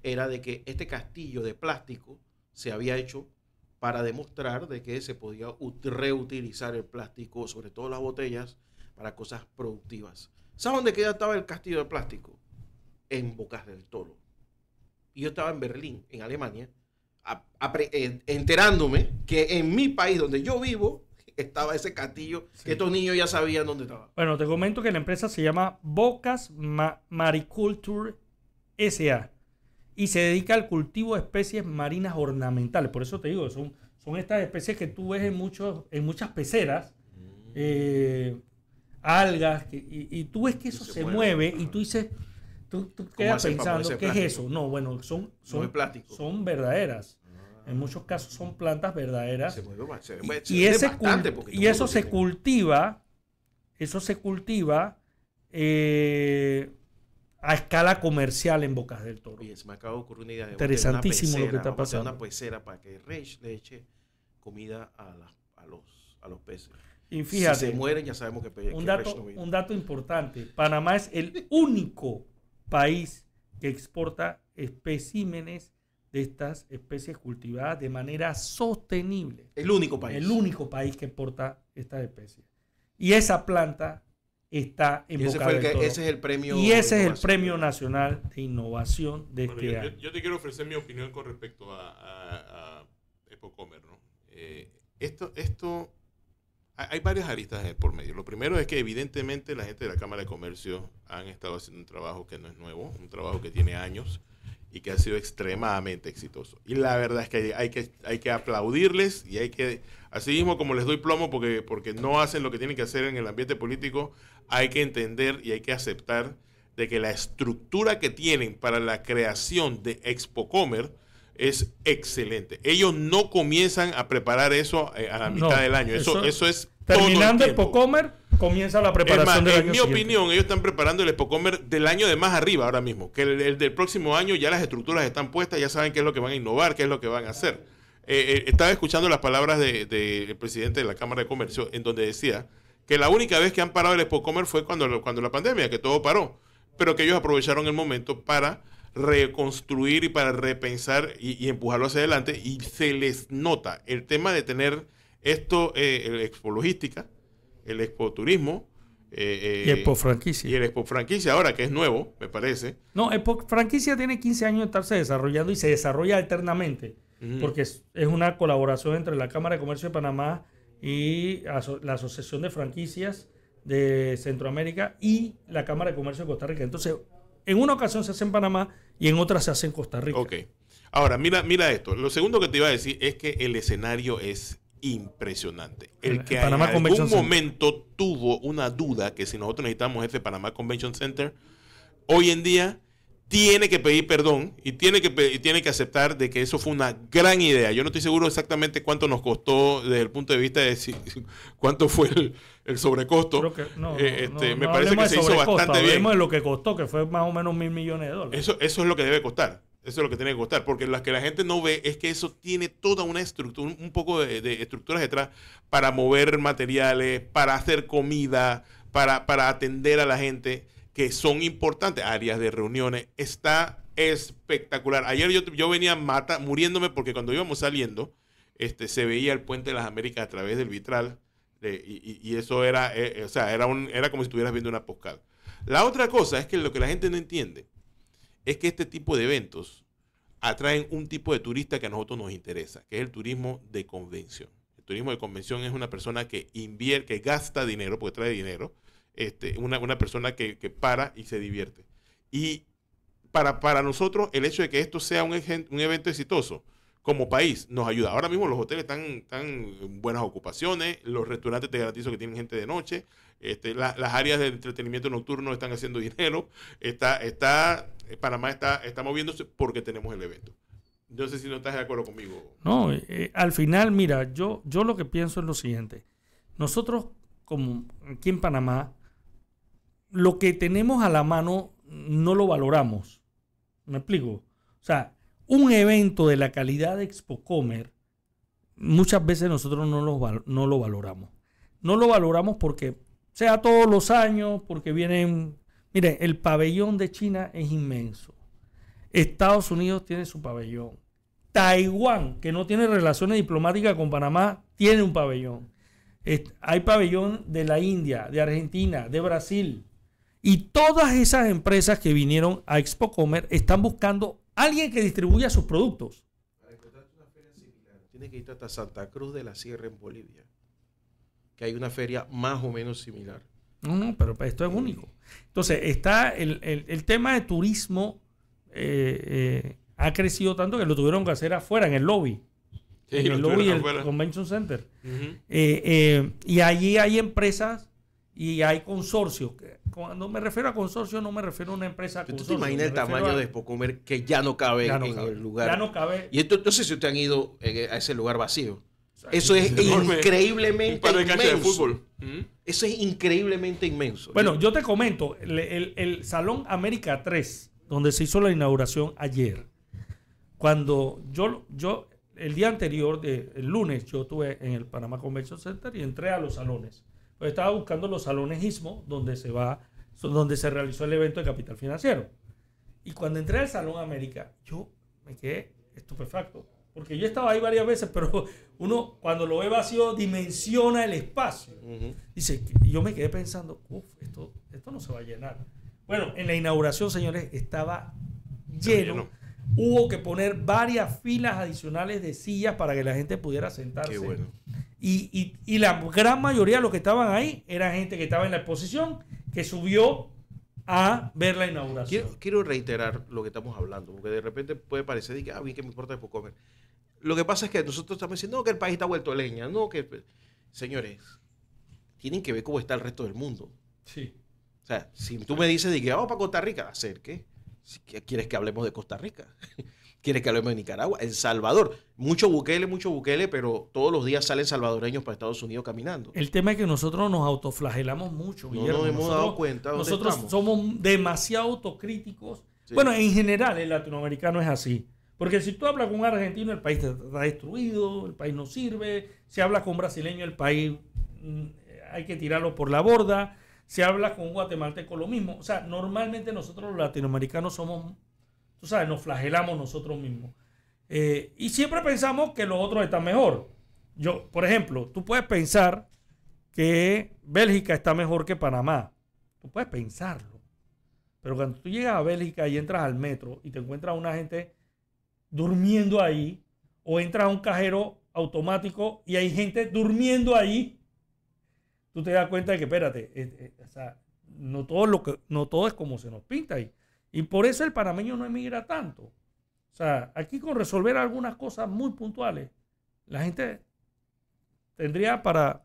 era de que este castillo de plástico se había hecho para demostrar de que se podía reutilizar el plástico, sobre todo las botellas, para cosas productivas. ¿Sabes dónde queda, estaba el castillo de plástico? En Bocas del Toro. Y yo estaba en Berlín, en Alemania, enterándome que en mi país donde yo vivo estaba ese castillo que estos niños ya sabían dónde estaba. Bueno, te comento que la empresa se llama Bocas Mariculture SA y se dedica al cultivo de especies marinas ornamentales. Por eso te digo, son, son estas especies que tú ves en, muchos, en muchas peceras, mm. eh, algas, y, tú ves que eso se, mueve, y tú dices, tú, quedas pensando, ¿qué es eso? No, bueno, son, son, son verdaderas. En muchos casos son plantas verdaderas. y, y eso se cultiva, eso se cultiva eh, a escala comercial en Bocas del Toro. Y me acaba de ocurrir una idea. Interesantísimo lo que está pasando. Una pecera para que Rech le eche comida a, los, a los peces. Y fíjate, si se mueren ya sabemos que, un, dato, un dato importante. Panamá es el único país que exporta especímenes de estas especies cultivadas de manera sostenible. El único país. El único país que exporta estas especies. Y esa planta está en ese, Boca del ese Toro. es el premio. Y ese es el premio nacional de innovación de Bueno, este yo, año. yo- yo te quiero ofrecer mi opinión con respecto a, a, a Epocomer, ¿no? Eh, esto, esto, hay varias aristas por medio. Lo primero es que evidentemente la gente de la Cámara de Comercio han estado haciendo un trabajo que no es nuevo, un trabajo que tiene años y que ha sido extremadamente exitoso. Y la verdad es que hay que, hay que aplaudirles y hay que, así mismo como les doy plomo porque, porque no hacen lo que tienen que hacer en el ambiente político, hay que entender y hay que aceptar de que la estructura que tienen para la creación de Expocomer es excelente. Ellos no comienzan a preparar eso eh, a la mitad No, del año. Eso, eso- eso es el Terminando el. Pocomer, comienza la Es preparación más, del en año mi siguiente. opinión, ellos están preparando el Expocomer del año de más arriba ahora mismo. Que el, el del próximo año ya las estructuras están puestas, ya saben qué es lo que van a innovar, qué es lo que van a hacer. Eh, eh, estaba escuchando las palabras del de, del presidente de la Cámara de Comercio, en donde decía que la única vez que han parado el Expocomer fue cuando, cuando la pandemia, que todo paró. Pero que ellos aprovecharon el momento para reconstruir y para repensar y, y empujarlo hacia adelante. Y se les nota el tema de tener esto, eh, el Expo Logística, el Expo Turismo. eh, Y eh, Expo Franquicia. y el Expo Franquicia ahora, que es nuevo, me parece. No, Expo Franquicia tiene 15 años de estarse desarrollando y se desarrolla alternamente. Porque es, es una colaboración entre la Cámara de Comercio de Panamá y aso- la Asociación de Franquicias de Centroamérica y la Cámara de Comercio de Costa Rica. Entonces, en una ocasión se hace en Panamá y en otra se hace en Costa Rica. Ok. Ahora, mira, mira esto. Lo segundo que te iba a decir es que el escenario es impresionante. El que en algún Center. momento tuvo una duda que si nosotros necesitamos ese Panamá Convention Center, hoy en día tiene que pedir perdón y tiene que, y tiene que aceptar de que eso fue una gran idea. Yo no estoy seguro exactamente cuánto nos costó desde el punto de vista de si- cuánto fue el, el sobrecosto. Creo que, no, Eh, no, este, no, me parece que se hizo bastante bien. de lo que costó, que fue más o menos mil millones de dólares. Eso, eso es lo que debe costar. Eso es lo que tiene que costar. Porque lo que la gente no ve es que eso tiene toda una estructura, un poco de, estructuras detrás para mover materiales, para hacer comida, para, para atender a la gente, que son importantes. Áreas de reuniones. Está espectacular. Ayer yo, yo venía mata, muriéndome porque cuando íbamos saliendo, este, se veía el puente de las Américas a través del vitral. y, y- eso era, eh, eh, o sea, era, un, era como si estuvieras viendo una postal. La otra cosa es que lo que la gente no entiende es que este tipo de eventos atraen un tipo de turista que a nosotros nos interesa, que es el turismo de convención. El turismo de convención es una persona que invierte, que gasta dinero, porque trae dinero, este, una, una persona que, que para y se divierte. Y para, para nosotros, el hecho de que esto sea un, evento exitoso como país nos ayuda. Ahora mismo los hoteles están, están en buenas ocupaciones, los restaurantes te garantizo que tienen gente de noche, este, la- las áreas de entretenimiento nocturno están haciendo dinero, está, está, Panamá está, está moviéndose porque tenemos el evento. No sé si no estás de acuerdo conmigo. No, eh, al final, mira, yo, yo lo que pienso es lo siguiente. Nosotros, como aquí en Panamá, lo que tenemos a la mano no lo valoramos. ¿Me explico? O sea, un evento de la calidad de Expocomer, muchas veces nosotros no lo, no lo valoramos. No lo valoramos porque sea todos los años, porque vienen... Miren, el pabellón de China es inmenso. Estados Unidos tiene su pabellón. Taiwán, que no tiene relaciones diplomáticas con Panamá, tiene un pabellón. Hay pabellón de la India, de Argentina, de Brasil. Y todas esas empresas que vinieron a Expo Comer están buscando alguien que distribuya sus productos. Tiene que ir hasta Santa Cruz de la Sierra en Bolivia, que hay una feria más o menos similar. No, no, pero esto es único. Entonces, está el, el- el tema de turismo eh, eh, ha crecido tanto que lo tuvieron que hacer afuera, en el lobby. Sí, en el lobby del. Convention Center. Eh, eh, y allí hay empresas y hay consorcios. Cuando me refiero a consorcio, no me refiero a una empresa. ¿Tú te consorcio, imaginas el tamaño a- de Expocomer que ya no cabe ya no en cabe. el lugar? Ya no cabe. Y no sé si ustedes han ido a ese lugar vacío. Eso es enorme. increíblemente Un par de inmenso. fútbol. Ujú. Eso es increíblemente inmenso. Bueno, yo te comento, el, el- el Salón América 3, donde se hizo la inauguración ayer, cuando yo, yo el día anterior, de, el lunes, yo estuve en el Panamá Convention Center y entré a los salones. Pues estaba buscando los salones ISMO, donde se va, donde se realizó el evento de capital financiero. Y cuando entré al Salón América, yo me quedé estupefacto. Porque yo estaba ahí varias veces, pero uno cuando lo ve vacío dimensiona el espacio. Dice, y yo me quedé pensando, uff, esto, esto no se va a llenar. Bueno, en la inauguración, señores, estaba lleno. Hubo que poner varias filas adicionales de sillas para que la gente pudiera sentarse. Qué bueno. Y, y, y la gran mayoría de los que estaban ahí era gente que estaba en la exposición, que subió a ver la inauguración. Quiero, quiero, reiterar lo que estamos hablando, porque de repente puede parecer que, ah, bien, que me importa de comer. Lo que pasa es que nosotros estamos diciendo no, que el país está vuelto leña, no, que... Señores, tienen que ver cómo está el resto del mundo. Sí. O sea, si tú me dices de que vamos para Costa Rica, hacer qué? ¿Quieres que hablemos de Costa Rica? ¿Quieres que hablemos de Nicaragua? El Salvador. Mucho buquele, mucho buquele, pero todos los días salen salvadoreños para Estados Unidos caminando. El tema es que nosotros nos autoflagelamos mucho. No nos hemos dado cuenta. Nosotros somos demasiado autocríticos. Bueno, en general el latinoamericano es así. Porque si tú hablas con un argentino, el país está destruido, el país no sirve. Si hablas con un brasileño, el país mm, hay que tirarlo por la borda. Si hablas con un guatemalteco, lo mismo. O sea, normalmente nosotros los latinoamericanos somos, tú sabes, nos flagelamos nosotros mismos. Eh, y siempre pensamos que los otros están mejor. Yo, por ejemplo, tú puedes pensar que Bélgica está mejor que Panamá. Tú puedes pensarlo. Pero cuando tú llegas a Bélgica y entras al metro y te encuentras a una gente durmiendo ahí, o entras a un cajero automático y hay gente durmiendo ahí, tú te das cuenta de que, espérate, eh, eh, no, todo lo que, no todo es como se nos pinta ahí. Y por eso el panameño no emigra tanto. O sea, aquí con resolver algunas cosas muy puntuales, la gente tendría para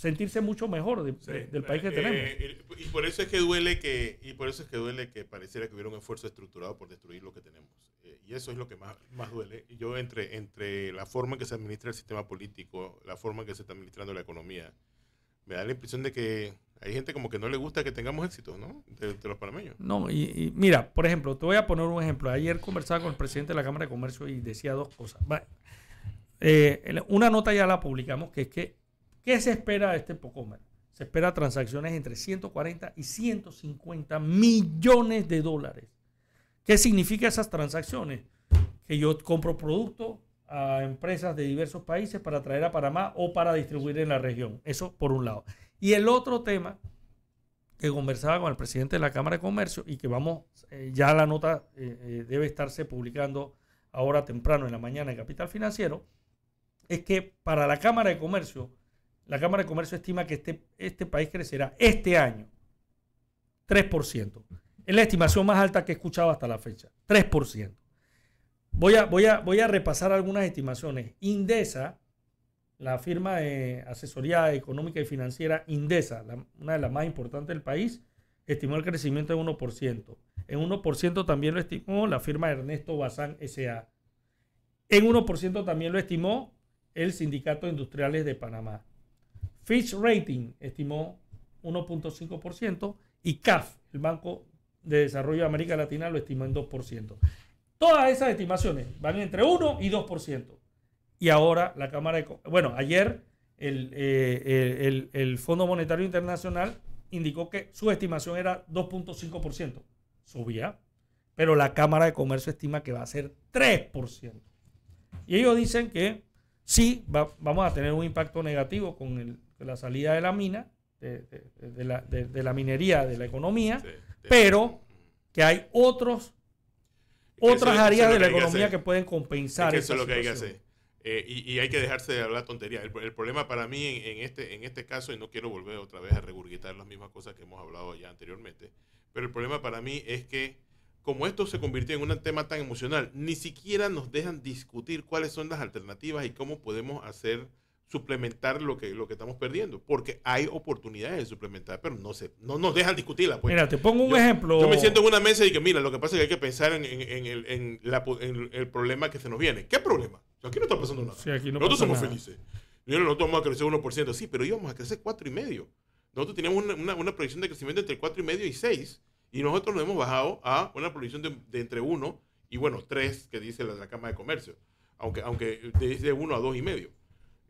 sentirse mucho mejor del país que eh, tenemos. y por eso es que duele que y por eso es que duele que pareciera que hubiera un esfuerzo estructurado por destruir lo que tenemos. Eh, y eso es lo que más, más duele. Yo entre entre la forma en que se administra el sistema político, la forma en que se está administrando la economía, me da la impresión de que hay gente como que no le gusta que tengamos éxito, ¿no? De, los panameños. No, y, mira, por ejemplo, te voy a poner un ejemplo. Ayer conversaba con el presidente de la Cámara de Comercio y decía dos cosas. Eh, una nota ya la publicamos que es que ¿Qué se espera de este Pocomer? Se espera transacciones entre 140 y 150 millones de dólares. ¿Qué significa esas transacciones? Que yo compro productos a empresas de diversos países para traer a Panamá o para distribuir en la región. Eso por un lado. Y el otro tema que conversaba con el presidente de la Cámara de Comercio y que vamos, eh, ya la nota eh, eh, debe estarse publicando ahora temprano en la mañana en Capital Financiero, es que para la Cámara de Comercio la Cámara de Comercio estima que este, este país crecerá este año 3%. Es la estimación más alta que he escuchado hasta la fecha. 3%. Voy a, voy a, voy a repasar algunas estimaciones. Indesa, la firma de asesoría económica y financiera Indesa, una de las más importantes del país, estimó el crecimiento en 1%. En 1% también lo estimó la firma Ernesto Bazán SA. En 1% también lo estimó el Sindicato de Industriales de Panamá. Fitch Rating estimó 1.5% y CAF, el Banco de Desarrollo de América Latina, lo estimó en 2%. Todas esas estimaciones van entre 1 y 2%. Y ahora la Cámara de... Bueno, ayer el, eh, el, Fondo Monetario Internacional indicó que su estimación era 2.5%. Subía. Pero la Cámara de Comercio estima que va a ser 3%. Y ellos dicen que sí, vamos a tener un impacto negativo con el, de la salida de la mina, de, la, minería, de la economía, pero que hay otros otras áreas de la economía que pueden compensar. eso es lo que hay que hacer. Eh, y, hay que dejarse de hablar tontería. El, problema para mí en, este, en este caso, y no quiero volver otra vez a regurgitar las mismas cosas que hemos hablado ya anteriormente, pero el problema para mí es que como esto se convirtió en un tema tan emocional, ni siquiera nos dejan discutir cuáles son las alternativas y cómo podemos hacer suplementar lo que, lo que estamos perdiendo, porque hay oportunidades de suplementar, pero no se, no nos dejan discutirla. Pues. Mira, te pongo un ejemplo. Yo me siento en una mesa y que, mira, lo que pasa es que hay que pensar en, el, el, problema que se nos viene. ¿Qué problema? Aquí no está pasando nada. Nosotros somos felices. Nosotros vamos a crecer 1%, sí, pero íbamos a crecer 4,5%. Nosotros teníamos una, una, proyección de crecimiento entre 4,5 y 6, y nosotros nos hemos bajado a una proyección de, entre 1 y, bueno, 3, que dice la, la Cámara de Comercio. aunque, aunque de uno a dos y medio.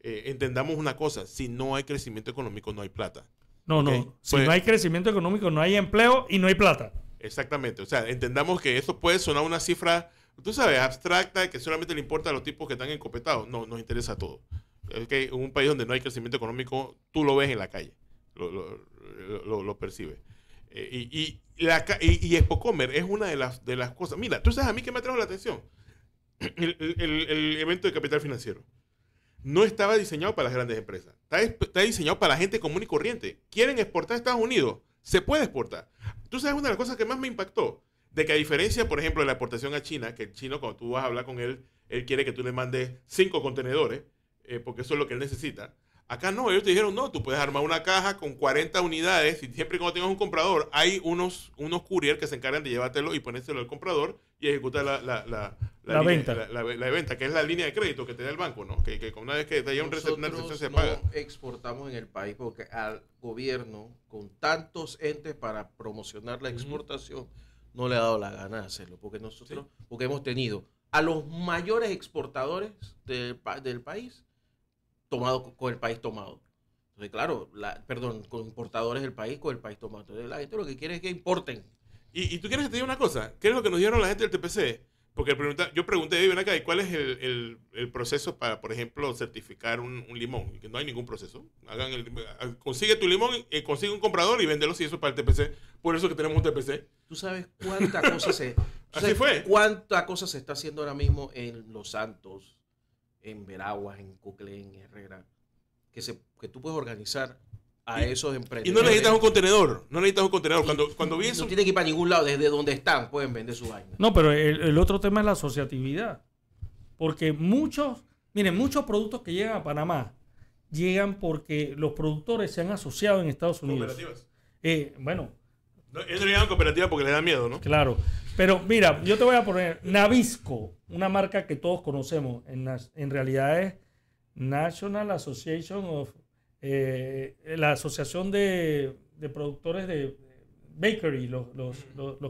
Eh, entendamos una cosa, si no hay crecimiento económico, no hay plata. No, no, si pues no hay crecimiento económico, no hay empleo y no hay plata. Exactamente, o sea, entendamos que eso puede sonar una cifra, tú sabes, abstracta, que solamente le importa a los tipos que están encopetados. No, nos interesa a todos. Es que en un país donde no hay crecimiento económico, tú lo ves en la calle, lo, lo, lo, percibes. Eh, y, y, la, y, y Expocomer es una de las, de las cosas. Mira, tú sabes a mí que me trajo la atención. El, el, el evento de capital financiero no estaba diseñado para las grandes empresas. Está, diseñado para la gente común y corriente. ¿Quieren exportar a Estados Unidos? Se puede exportar. Tú sabes una de las cosas que más me impactó, de que a diferencia, por ejemplo, de la exportación a China, que el chino cuando tú vas a hablar con él, él quiere que tú le mandes cinco contenedores, eh, porque eso es lo que él necesita. Acá no, ellos te dijeron, no, tú puedes armar una caja con 40 unidades y siempre cuando tengas un comprador, hay unos, unos courier que se encargan de llevártelo y ponérselo al comprador y ejecutar la, la, la, la venta. La, venta, que es la línea de crédito que te da el banco, ¿no? Que, que una vez que te haya un una recepción se paga. No exportamos en el país porque al gobierno, con tantos entes para promocionar la exportación, no le ha dado la gana de hacerlo. Porque nosotros, porque hemos tenido a los mayores exportadores del, del país tomado con el país tomado. Entonces, claro, la, perdón, con importadores del país con el país tomado. Entonces, la gente lo que quiere es que importen. Y, tú quieres que te diga una cosa, ¿qué es lo que nos dieron la gente del TPC? Porque yo pregunté, ven acá, ¿y cuál es el, proceso para, por ejemplo, certificar un, limón? Y que no hay ningún proceso. Hagan el, consigue tu limón, eh, consigue un comprador y véndelo si eso es para el TPC. Por eso que tenemos un TPC. ¿Tú sabes cuánta cosa se... Así fue. ¿Cuánta cosa se está haciendo ahora mismo en Los Santos, en Veraguas, en Cucle, en Herrera, que, se, que tú puedes organizar a esos empresarios. Y no necesitas un contenedor, no necesitas un contenedor. Cuando, cuando vi No tiene que ir para ningún lado, desde donde están pueden vender su vaina. No, pero el, otro tema es la asociatividad. Porque muchos, miren, muchos productos que llegan a Panamá llegan porque los productores se han asociado en Estados Unidos. ¿Cooperativas? Eh, bueno. No, ellos llegan cooperativas porque les da miedo, ¿no? Claro. Pero mira, yo te voy a poner Navisco, una marca que todos conocemos. En, en realidad es National Association of eh, la asociación de, productores de bakery, los,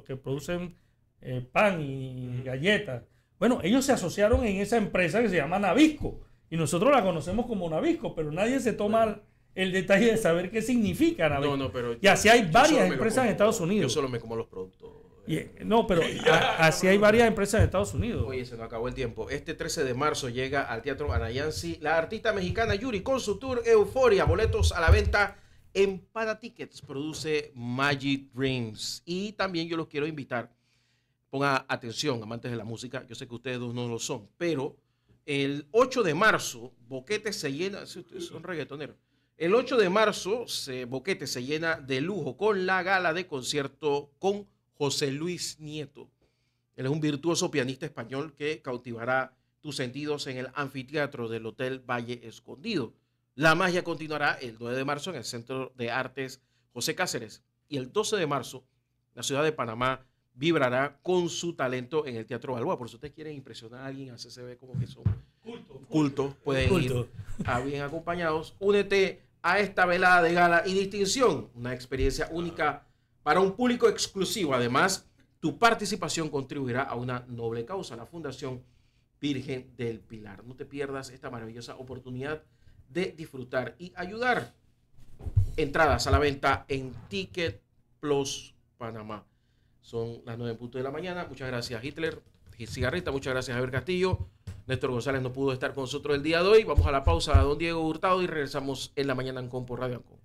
que producen eh, pan y galletas. Bueno, ellos se asociaron en esa empresa que se llama Navisco. Y nosotros la conocemos como Navisco, pero nadie se toma el detalle de saber qué significa Navisco. y así hay varias empresas en Estados Unidos. Yo solo me como los productos. No, pero así hay varias empresas en Estados Unidos. Oye, se nos acabó el tiempo. Este 13 de marzo llega al Teatro Anayansi la artista mexicana Yuri con su tour Euforia. Boletos a la venta en Para Tickets. Produce Magic Dreams. Y también yo los quiero invitar. Ponga atención, amantes de la música. Yo sé que ustedes no lo son, pero el 8 de marzo, Boquete se llena. Son reggaetoneros. El 8 de marzo, Boquete se llena de lujo con la gala de concierto con José Luis Nieto. Él es un virtuoso pianista español que cautivará tus sentidos en el anfiteatro del Hotel Valle Escondido. La magia continuará el 9 de marzo en el Centro de Artes José Cáceres y el 12 de marzo la ciudad de Panamá vibrará con su talento en el Teatro Balboa. Por si ustedes quieren impresionar a alguien, así se ve como que son cultos, pueden ir a bien acompañados. Únete a esta velada de gala y distinción, una experiencia única para un público exclusivo. Además, tu participación contribuirá a una noble causa, la Fundación Virgen del Pilar. No te pierdas esta maravillosa oportunidad de disfrutar y ayudar. Entradas a la venta en Ticket Plus Panamá. Son las 9 puntos de la mañana. Muchas gracias, Hitler. Cigarrita, muchas gracias, Javier Castillo. Néstor González no pudo estar con nosotros el día de hoy. Vamos a la pausa a don Diego Hurtado y regresamos en la mañana en Compo Radio Anco.